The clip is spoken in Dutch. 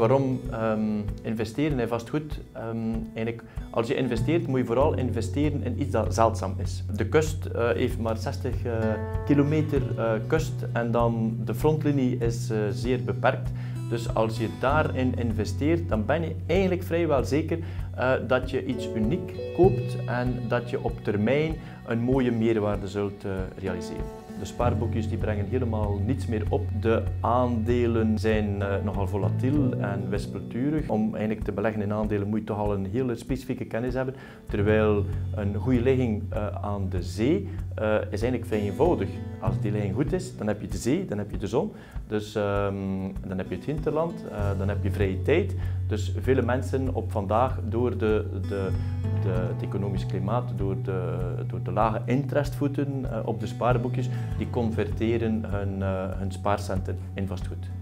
Waarom ehm, investeren in vastgoed? Ehm, eigenlijk, als je investeert, moet je vooral investeren in iets dat zeldzaam is. De kust uh, heeft maar 60 uh, kilometer uh, kust en dan de frontlinie is zeer beperkt. Dus als je daarin investeert, dan ben je eigenlijk vrijwel zeker uh, dat je iets uniek koopt en dat je op termijn een mooie meerwaarde zult uh, realiseren. De spaarboekjes die brengen helemaal niets meer op. De aandelen zijn uh, nogal volatiel en wispelturig. Om eigenlijk te beleggen in aandelen moet je toch al een hele specifieke kennis hebben. Terwijl een goede ligging aan de zee uh, is eigenlijk vrij eenvoudig. Als die ligging goed is, dan heb je de zee, dan heb je de zon. Dus um, dan heb je het hinterland, dan heb je vrije tijd. Dus vele mensen op vandaag, door de, de, de, het economisch klimaat, door de, door de lage interestvoeten op de spaarboekjes, die converteren hun, hun spaarcenten in vastgoed.